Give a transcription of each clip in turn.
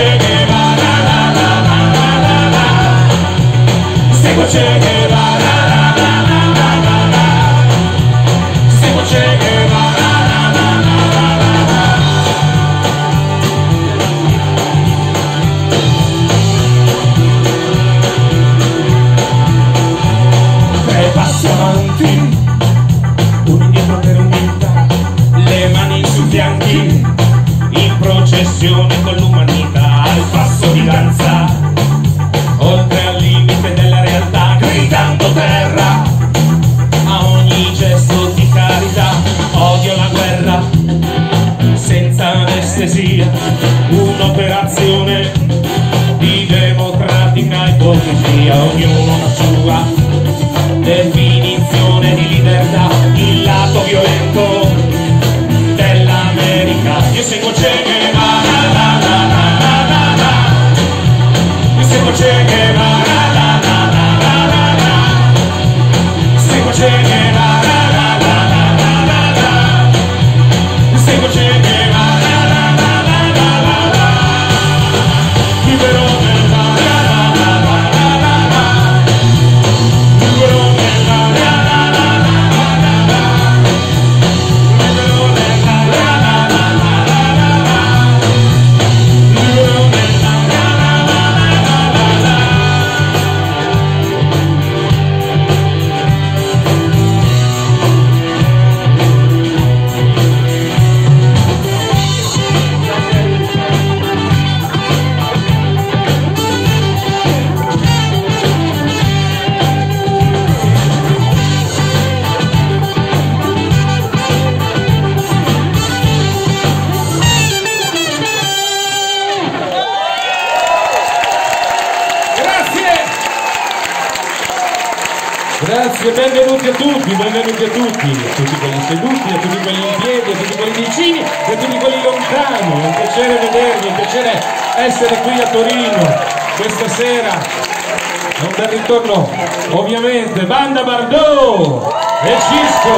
Che Guevara, la, la, la, la, la, la. Say what Che Guevara.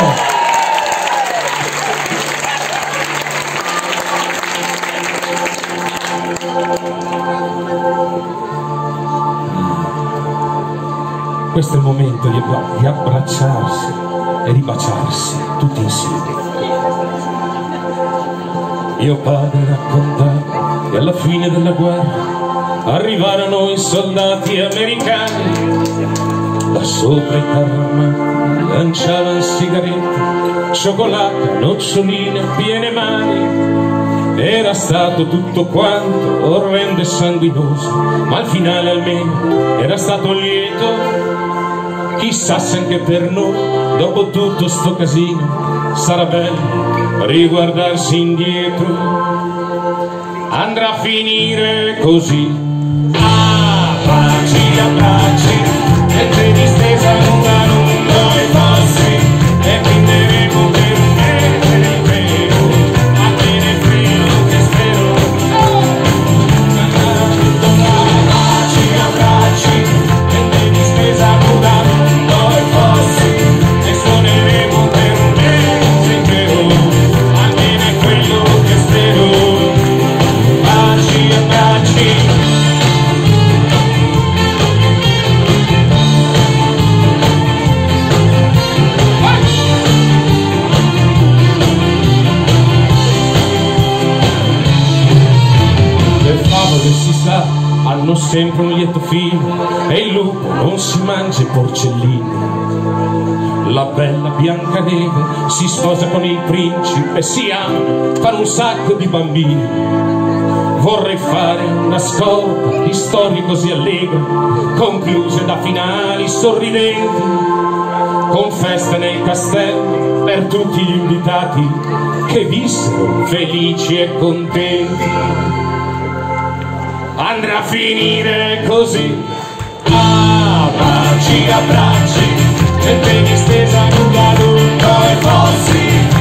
Cisco. Questo è il momento di, di abbracciarsi e ribaciarsi tutti insieme. Mio padre raccontava che alla fine della guerra arrivarono i soldati americani da sopra i carri lanciavano sigarette, cioccolata, noccioline, piene mani era stato tutto quanto orrendo e sanguinoso, ma al finale almeno era stato lieto Chissà se anche per noi, dopo tutto sto casino, sarà bello riguardarsi indietro. Andrà a finire così. Abbracci, abbracci, e te distesa lunga lunga sempre un lieto fine e il lupo non si mangia i porcellini. La bella Biancaneve si sposa con il principe, si amano, fanno un sacco di bambini. Vorrei fare una scorta di storie così allegre, concluse da finali sorridenti, con feste nel castello per tutti gli invitati che vissero felici e contenti andrà a finire così. Abbracci, abbracci, gente distesa lunga lunga e fossi,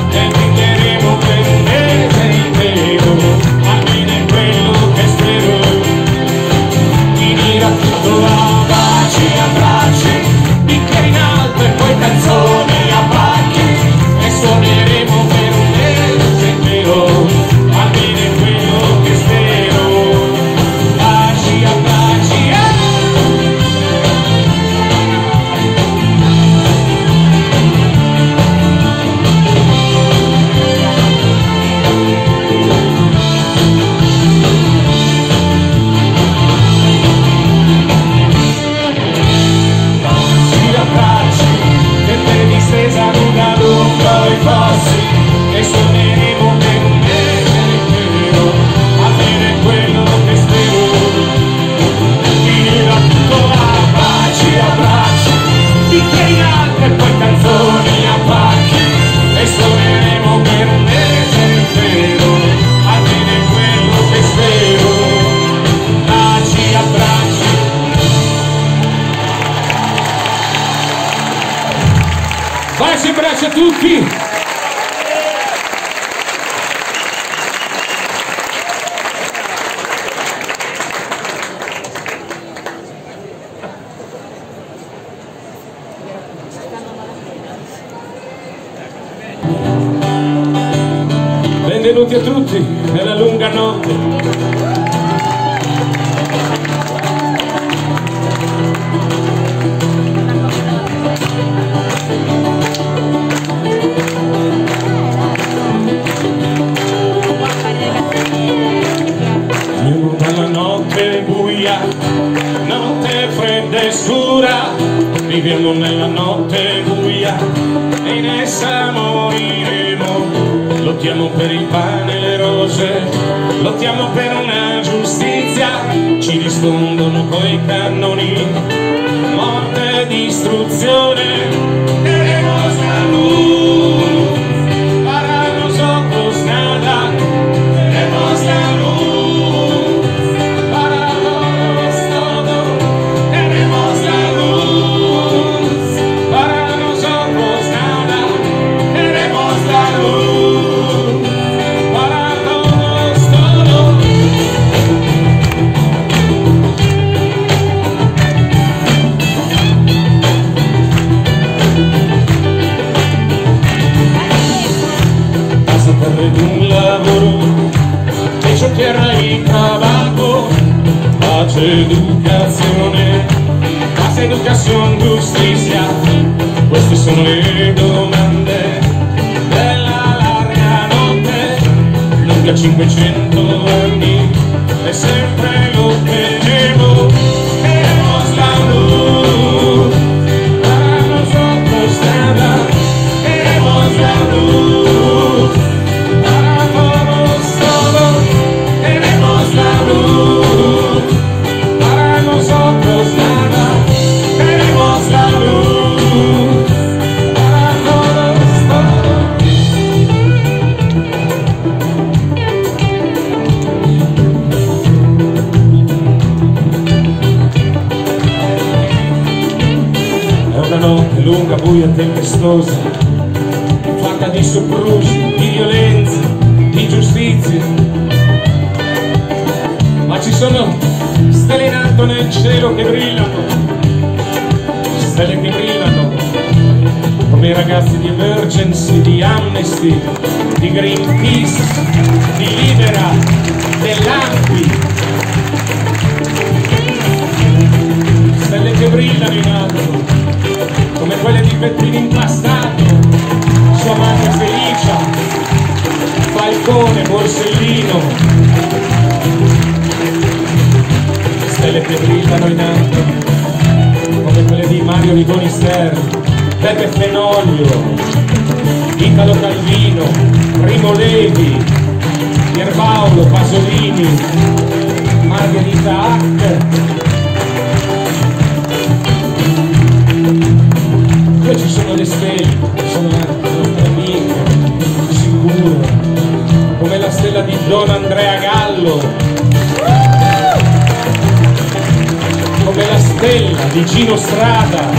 stella di Gino Strada,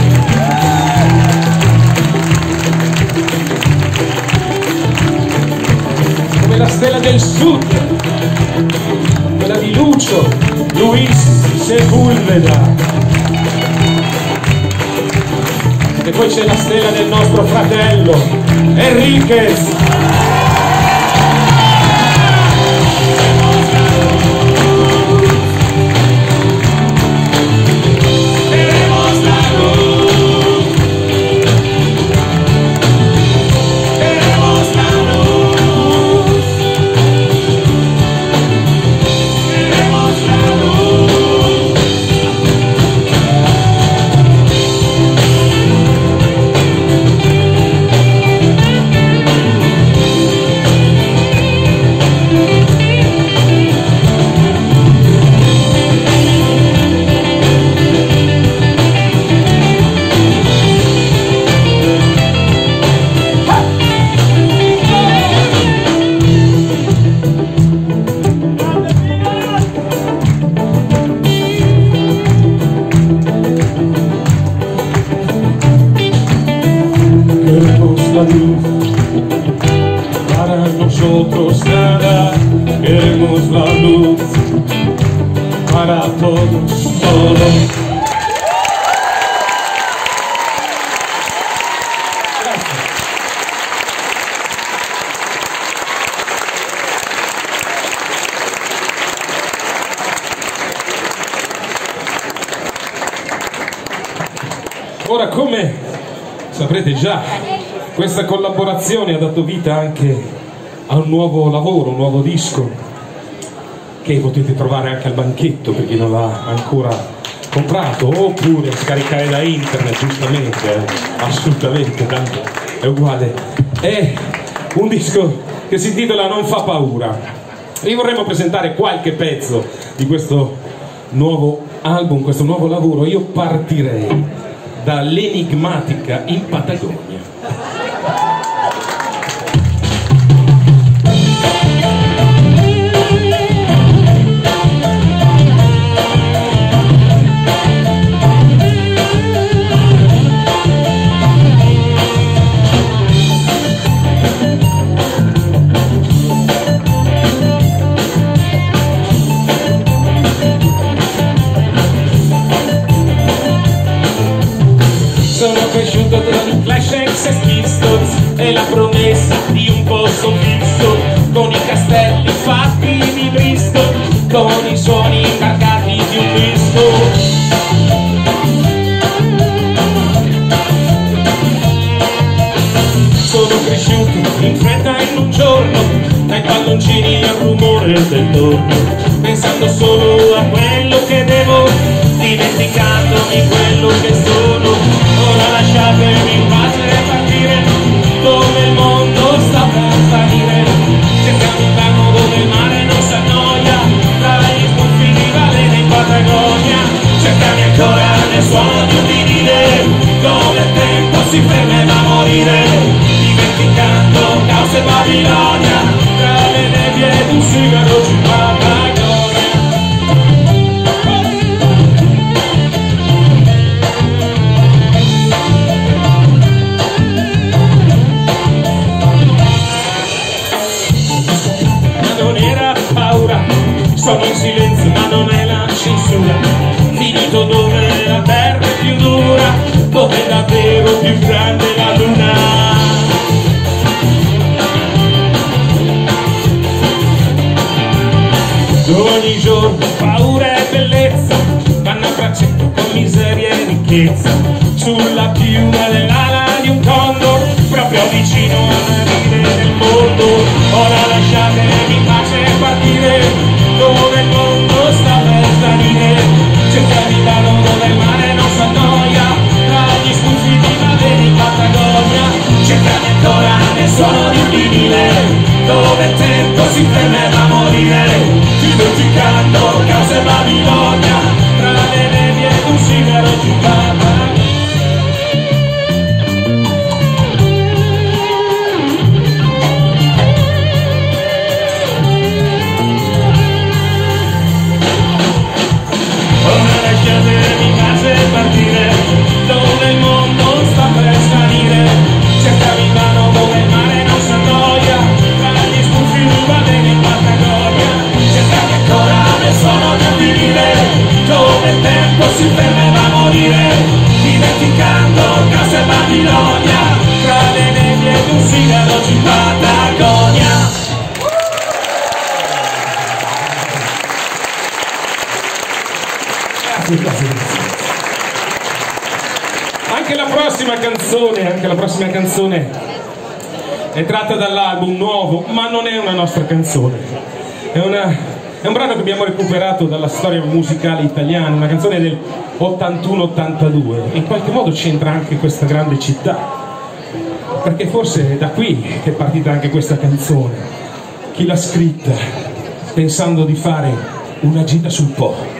come la stella del sud, quella di Lucio, Luis Sepulveda. E poi c'è la stella del nostro fratello, Enriquez. Questa collaborazione ha dato vita anche a un nuovo lavoro, un nuovo disco che potete trovare anche al banchetto per chi non l'ha ancora comprato oppure scaricare da internet giustamente, eh? assolutamente, tanto è uguale. È un disco che si intitola Non fa paura. Vi vorremmo presentare qualche pezzo di questo nuovo album, questo nuovo lavoro. Io partirei dall'enigmatica in Patagonia. Nostra canzone. È, una- è un brano che abbiamo recuperato dalla storia musicale italiana, una canzone del 81-82. In qualche modo c'entra anche questa grande città, perché forse è da qui che è partita anche questa canzone. Chi l'ha scritta pensando di fare una gita sul Po.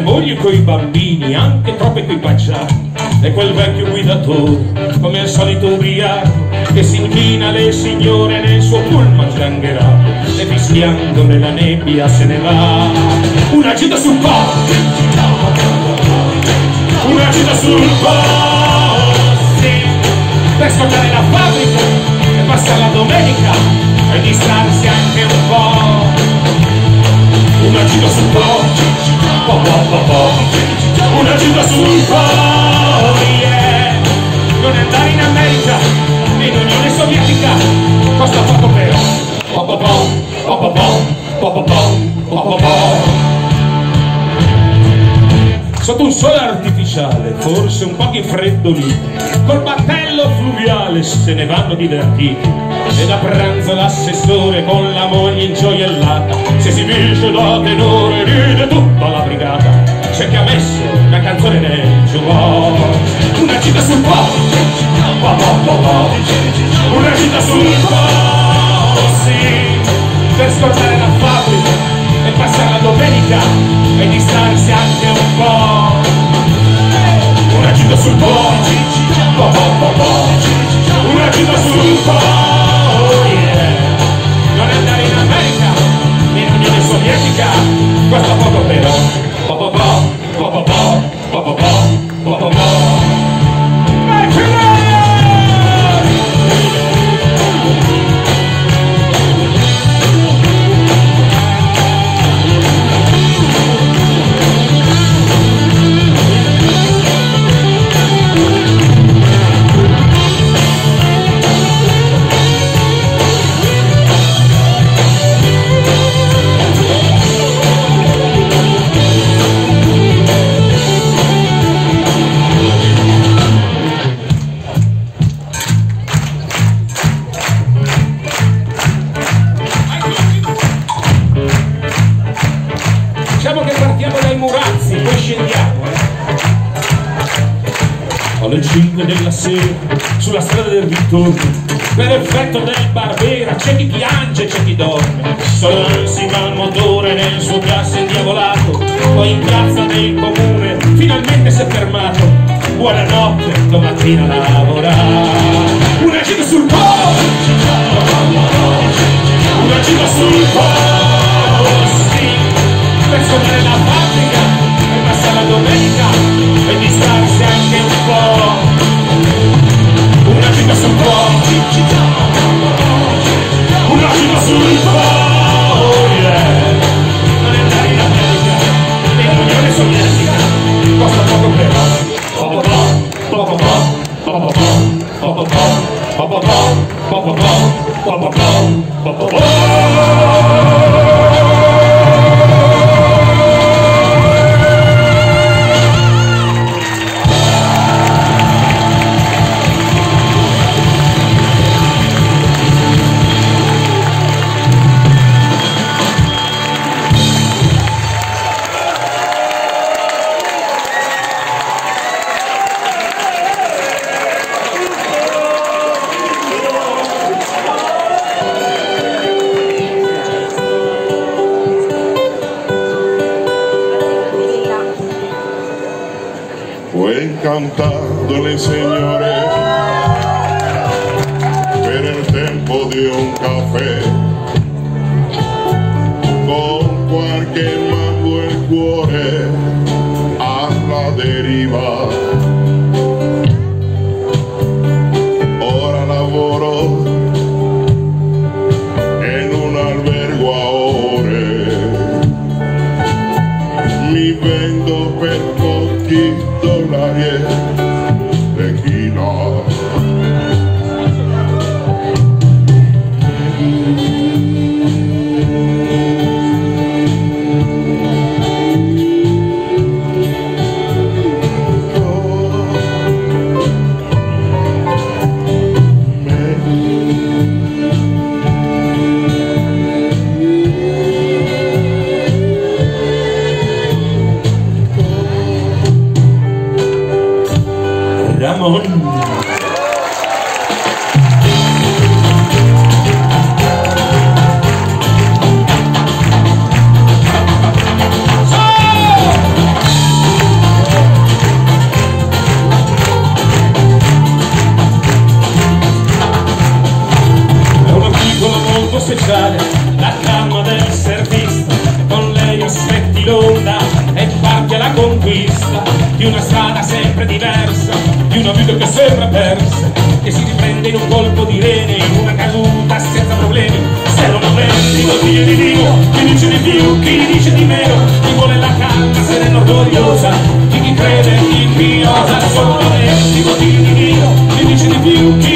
Le mogli e coi bambini anche troppo equipaggiati. E quel vecchio guidatore come al solito ubriaco che si inchina alle signore nel suo pullman sgangherato e fischiando nella nebbia se ne va. Una gita sul po' una gita sul po' sì, per scordare la fabbrica e passare la domenica e distrarsi anche un po' una gita sul po', po' po' po' po', una gita sul po', yeah. Non andare in America, in Unione Sovietica, costa poco però, po' po' po', po' po' po', po' po' po', po' po'. Sotto un sole artificiale, forse un po' di freddo lì, col battello fluviale se ne vanno divertiti. E da pranzo l'assessore con la moglie ingioiellata. Si esibisce da tenore, ride tutta la brigata. C'è chi ha messo una canzone nel jukebox, una gita sul po', po' po' po' una gita sul po', sì, per scordare la fabbrica e passare la domenica e distrarsi anche un po'. Una gita sul po', po' po' po' po', una gita sul po', in Unione Sovietica, costa poco però, tutto per effetto del barbiera c'è chi piange, c'è chi dorme, solo si va al mondo viu que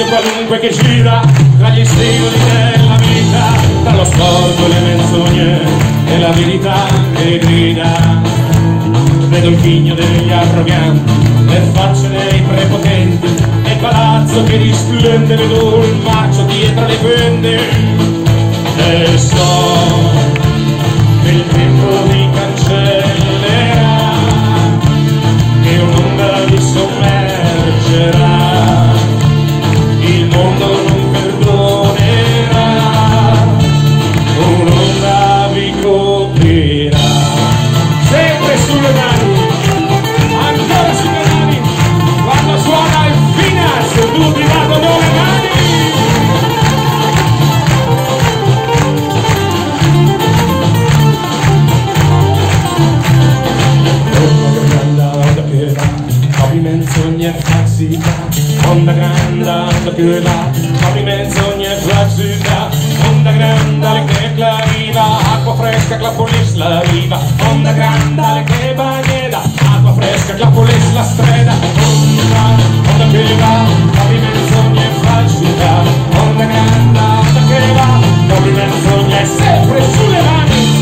pesce qualunque che gira tra gli stivoli della vita, tra lo scordo e le menzogne e la verità che grida. Vedo il ghigno degli arroganti, le facce dei prepotenti, e il palazzo che risplende, vedo il faccio dietro le pende. E so che il tempo mi cancellerà, che un'onda li sommergerà. che là, ma mi menzogna la città, onda grande che clariva, acqua fresca clapolis la riva, onda grande che bagneda, acqua fresca clapolis la strada, onda, onda che va, ma mi menzogna la città, onda grande che va, ma mi menzogna sempre sulle mani.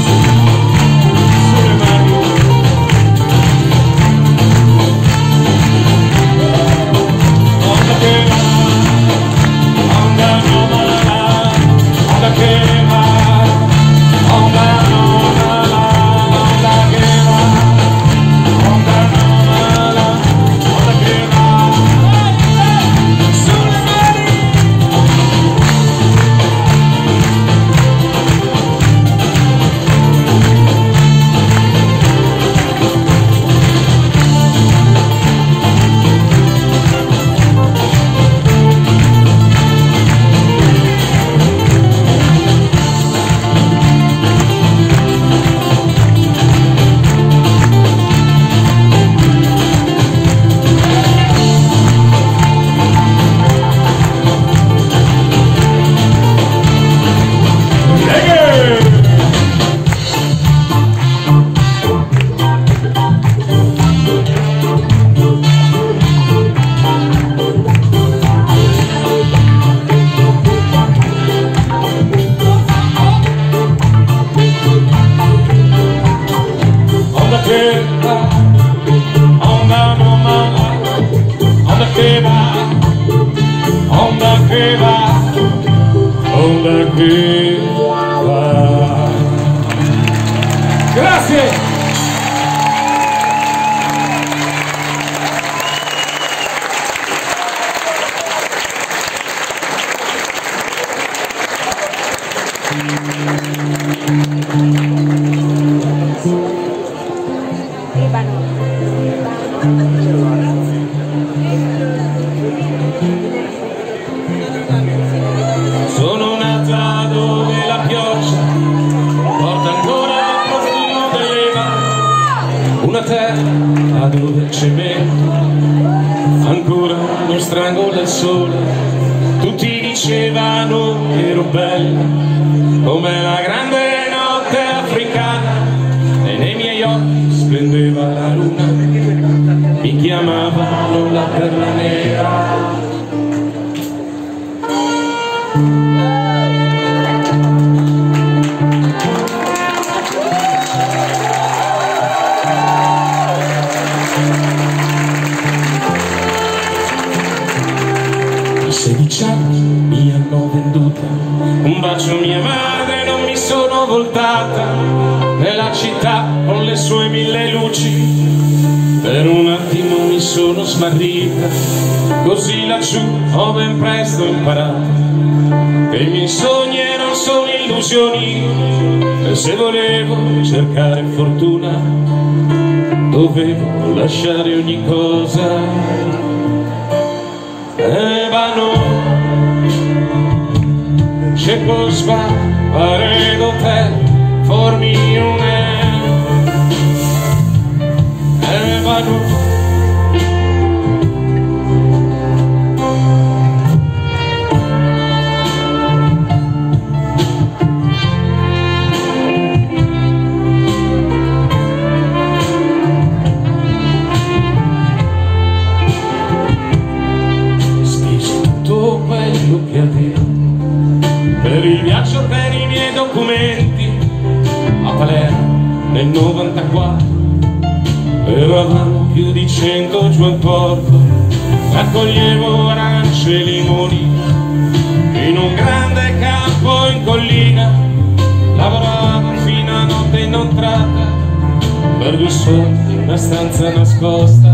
stanza nascosta.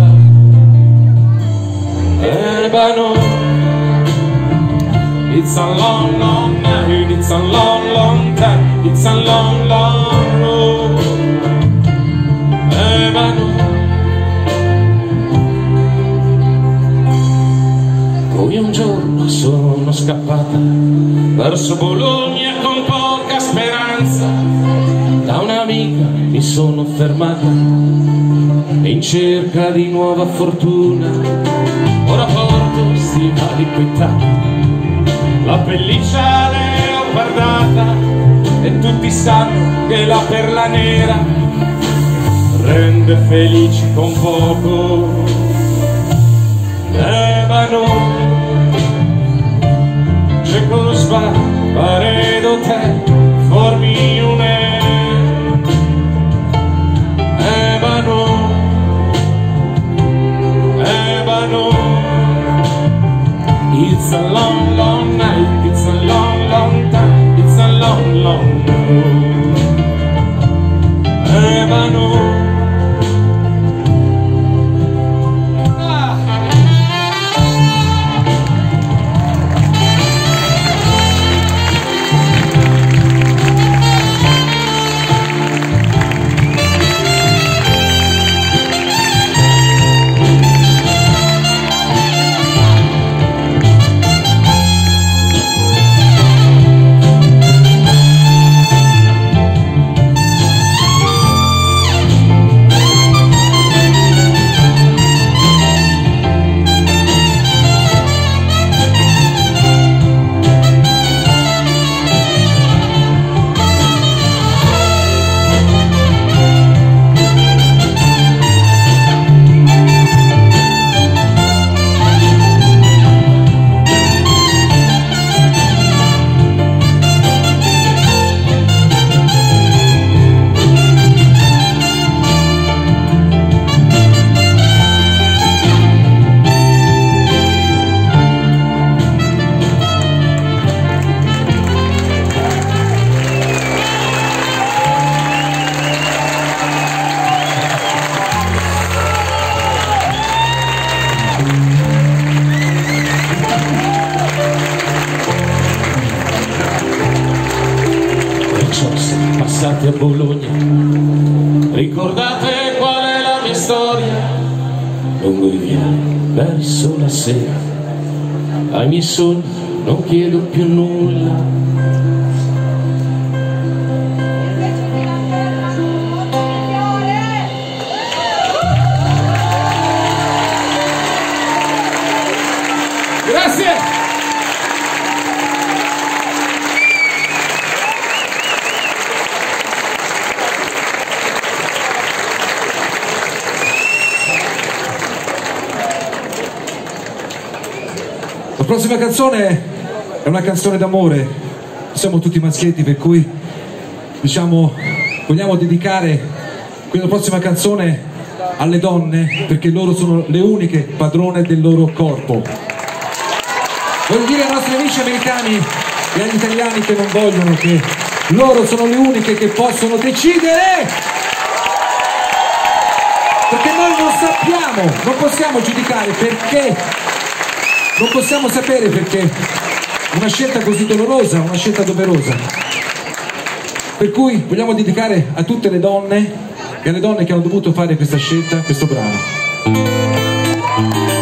cerca di nuova fortuna. Ora porto stivali quetà la pelliccia leopardata e tutti sanno che la perla nera rende felici con poco. Levano c'è con lo spa paredo tempo canzone è una canzone d'amore, siamo tutti maschietti per cui diciamo vogliamo dedicare questa prossima canzone alle donne perché loro sono le uniche padrone del loro corpo. Voglio dire ai nostri amici americani e agli italiani che non vogliono che loro sono le uniche che possono decidere perché noi non sappiamo, non possiamo giudicare perché non possiamo sapere perché una scelta così dolorosa, una scelta doverosa. Per cui vogliamo dedicare a tutte le donne e alle donne che hanno dovuto fare questa scelta, questo brano.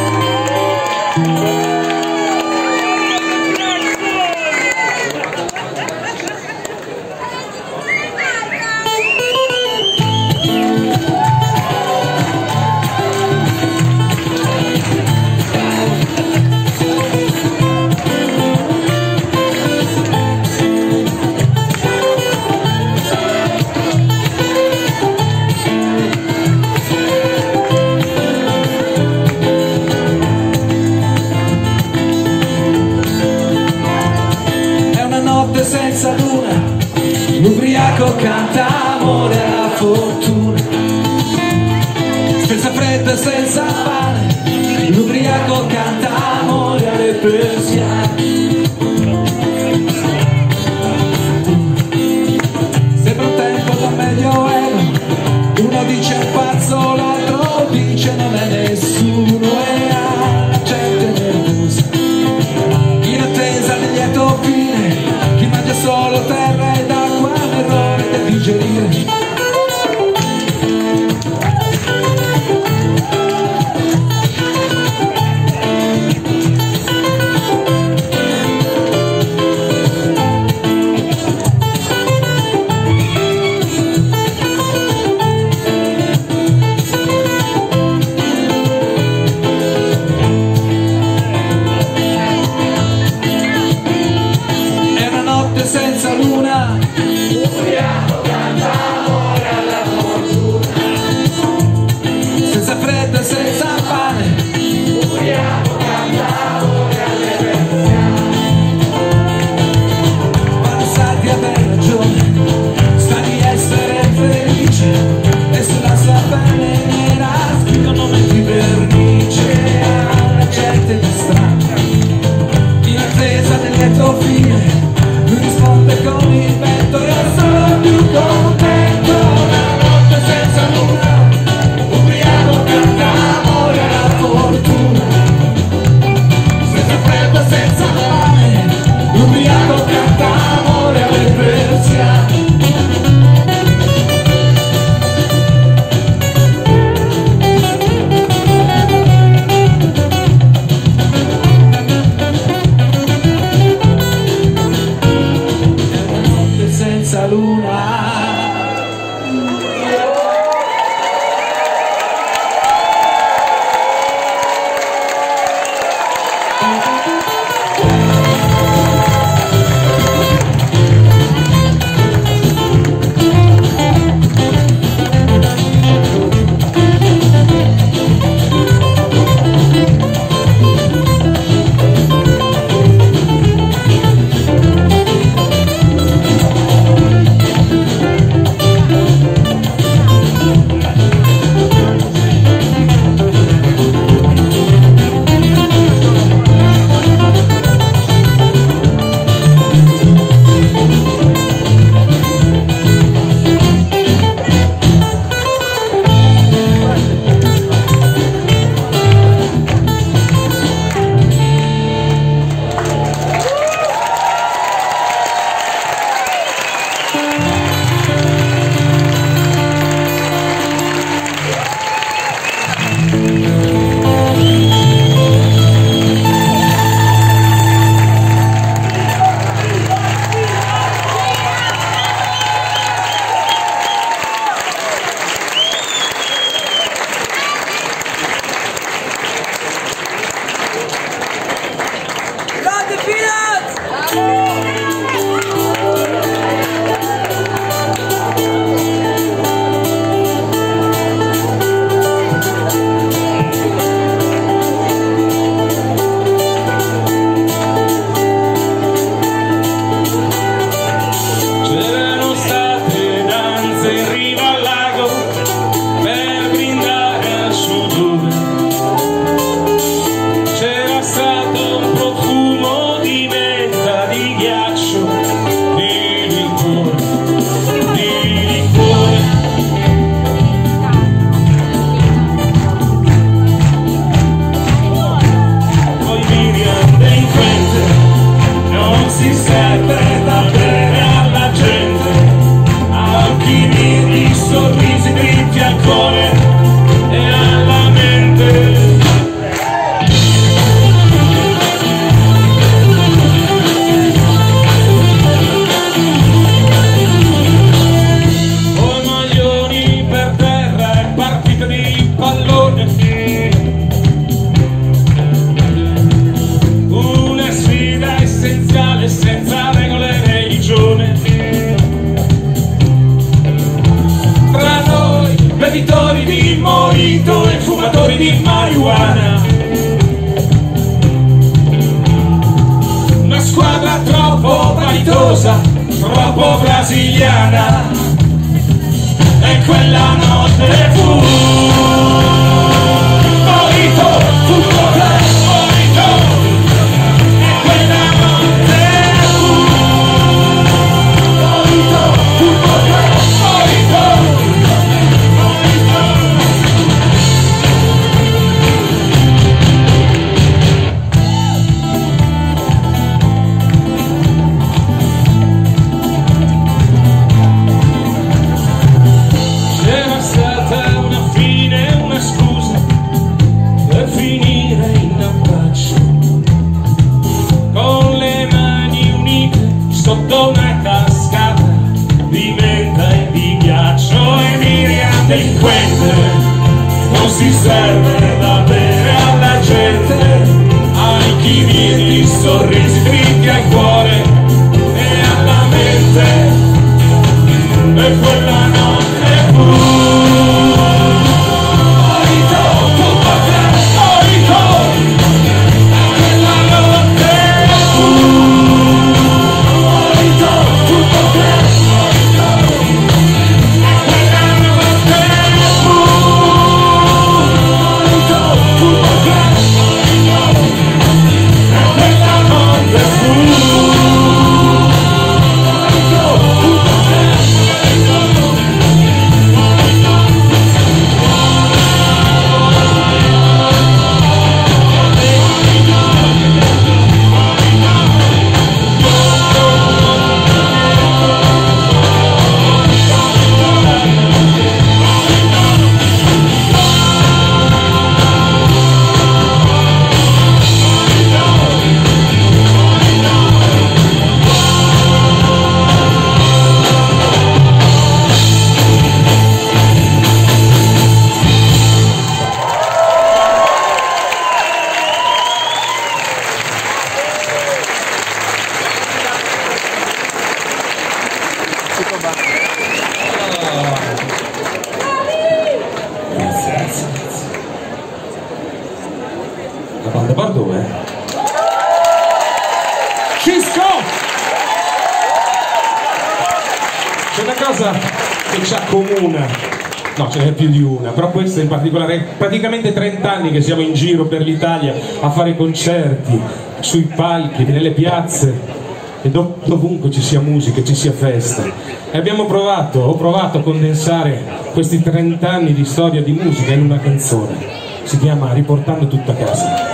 Questa in particolare, praticamente 30 anni che siamo in giro per l'Italia a fare concerti, sui palchi, nelle piazze e dov- dovunque ci sia musica, ci sia festa. E abbiamo provato, ho provato a condensare questi 30 anni di storia di musica in una canzone. Si chiama Riportando tutto a casa.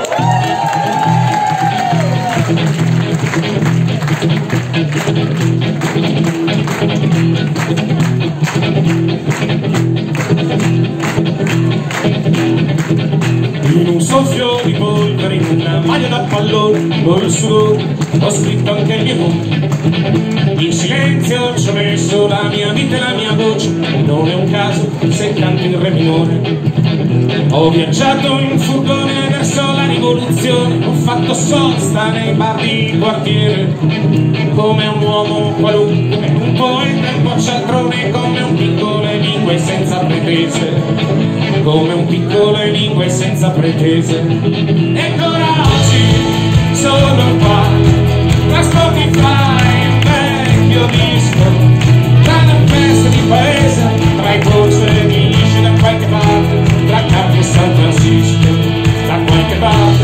In un soffio di polvere, in una maglia da pallone, col sudore, ho scritto anche il mio nome. In silenzio ci ho messo la mia vita e la mia voce, non è un caso se canto in re minore. Ho viaggiato in furgone verso la rivoluzione, ho fatto sosta nei bar di quartiere, come un uomo qualunque, un poeta, un po' cialtrone, come un piccolo pretese come un piccolo lingue senza pretese. E oggi sono qua, tra Spotify e un vecchio disco, tra le feste di paese, tra i porcellini da qualche parte, tra Capri e San Francisco, da qualche parte,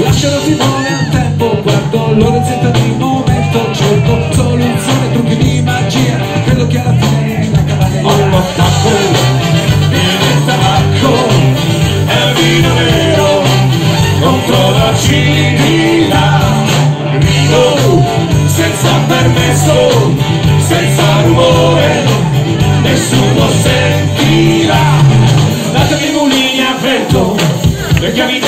lascerò timone al tempo guardo l'orizzonte di momento cerco soluzione trucchi di magia credo che alla fine la cavalleria. Ho lo scappo il tabacco è il vino vero contro la civiltà grido senza permesso senza rumore nessuno sentirà. Datemi mulini a vento le chiavi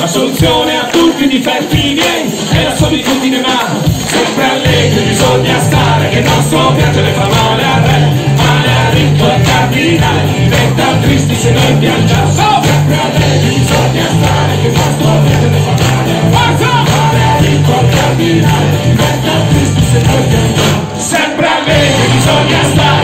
la soluzione a tutti i difetti miei è la solitudine ma sempre allegri bisogna stare che il nostro piangere fa male al re male al ricco e cardinale diventa tristi se noi piangiamo sempre allegri bisogna stare che il nostro piangere fa male al male al ricco e cardinale diventa tristi se noi piangiamo sempre allegri bisogna stare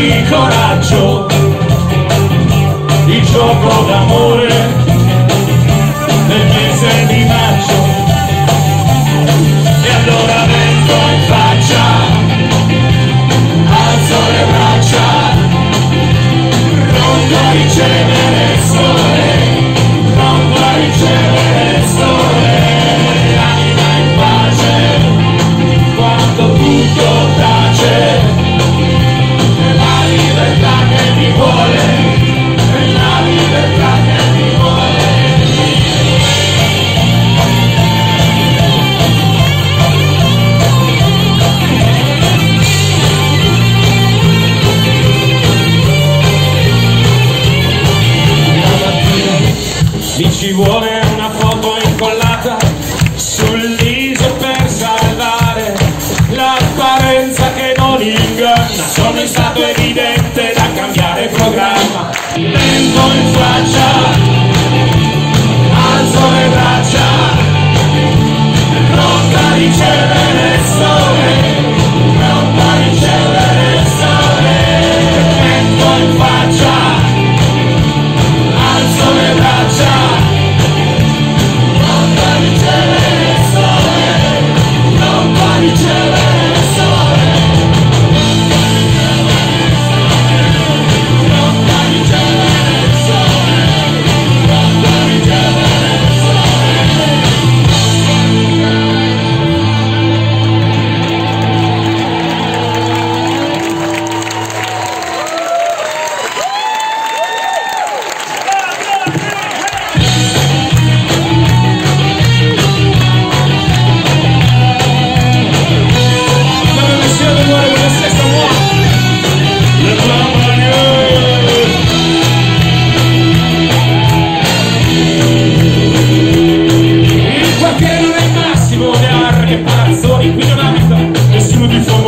il coraggio, il gioco d'amore nel mese di maggio. E allora vento in faccia, alzo le braccia, rotto i cieli.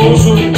repouso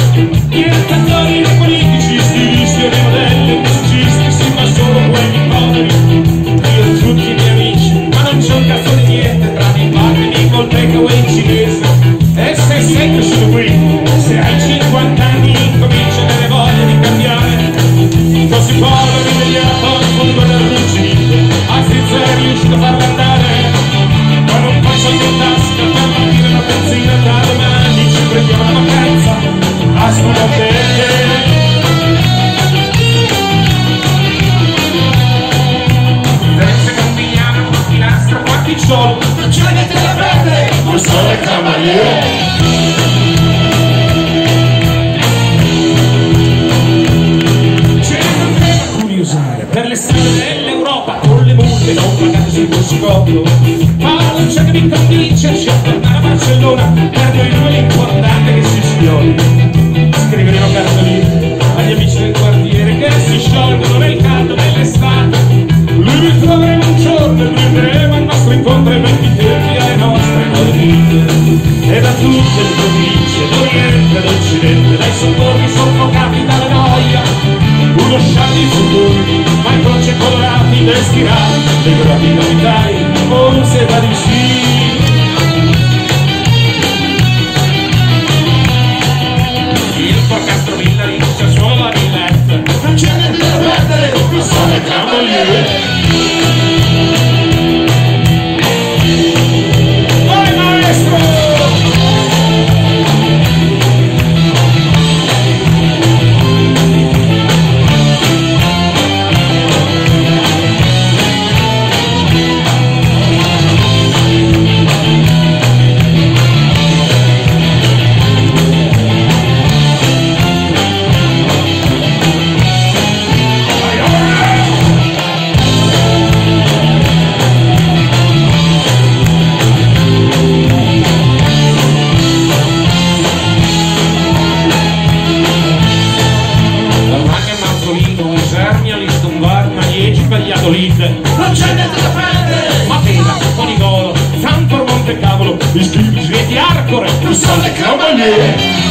do de da